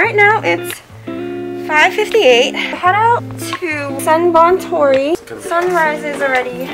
Right now it's 5.58. Head out to San Tori. Sunrise is already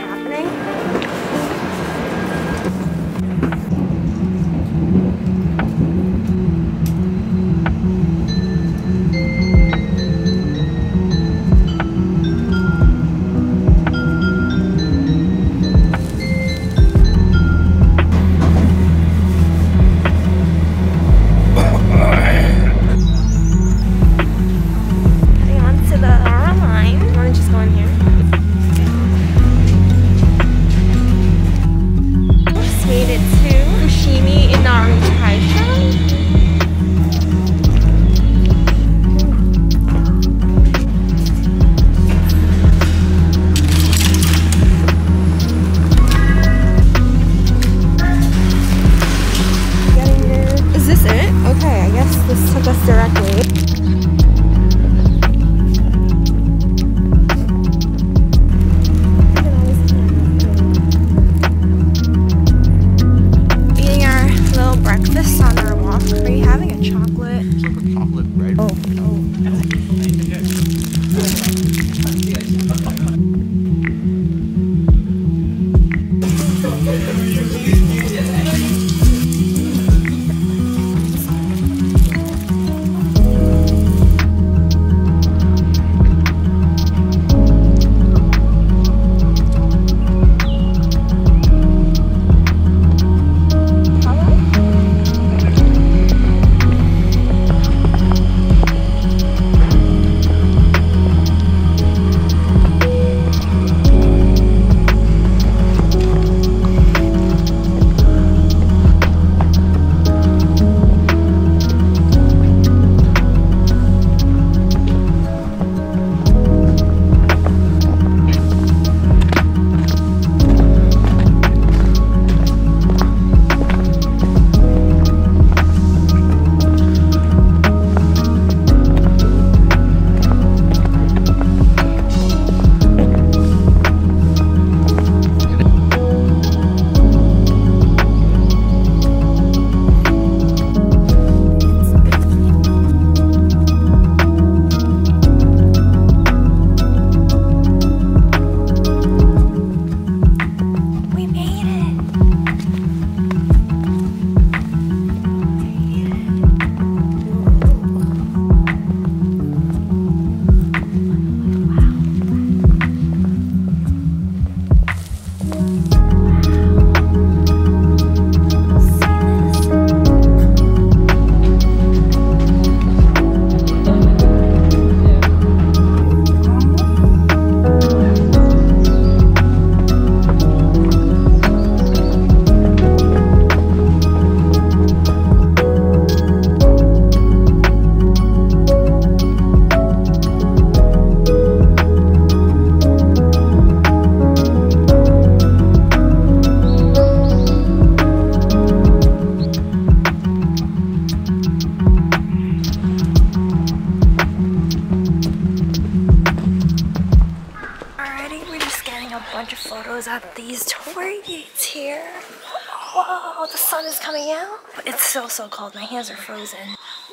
But it's so, so cold. My hands are frozen.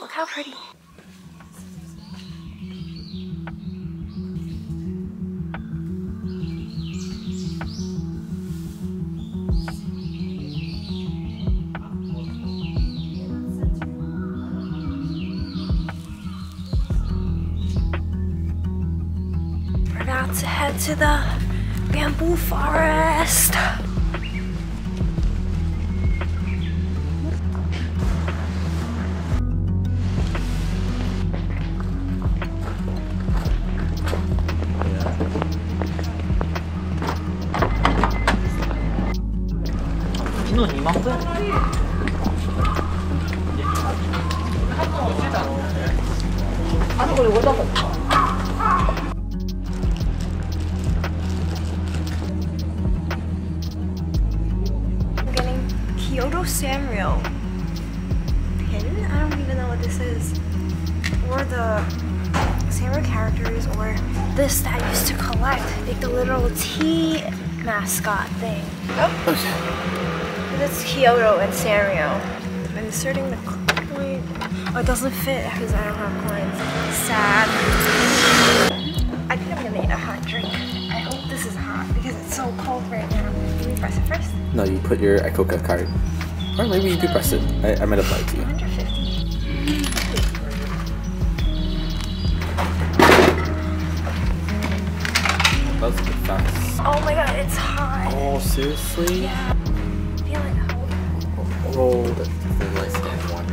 Look how pretty. We're about to head to the bamboo forest. 키로 2만 원? I'm getting Kyoto Sanrio pin. I don't even know what this is. Or the Sanrio characters, or this that I used to collect. Like the little tea mascot thing. Oh. That's Kyoto and Sanrio. I'm inserting the coin. Oh, it doesn't fit because I don't have coins. Sad. I think I'm gonna need a hot drink. I hope this is hot because it's so cold right now. Can we press it first? No, you put your Icoca card. Or maybe you do press it. I, I might have lied to you. 150. That was fast. Oh my god, it's hot. Oh, seriously? Yeah. Feel it. Oh, that's definitely like stand one.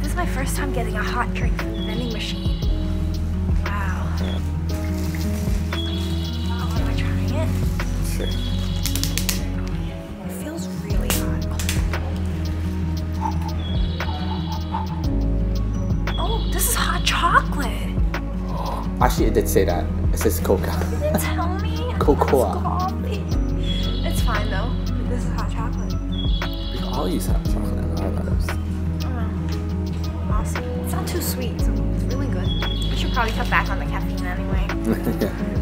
This is my first time getting a hot drink from the vending machine. Wow. Oh, am I trying it? Sure. It feels really hot. Oh, this is hot chocolate. Actually, it did say that. It says Coca. Didn't tell me. Cocoa. We use hot chocolate in our lives. Oh, um, awesome. It's not too sweet, so it's really good. I should probably cut back on the caffeine anyway. What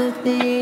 sympathy.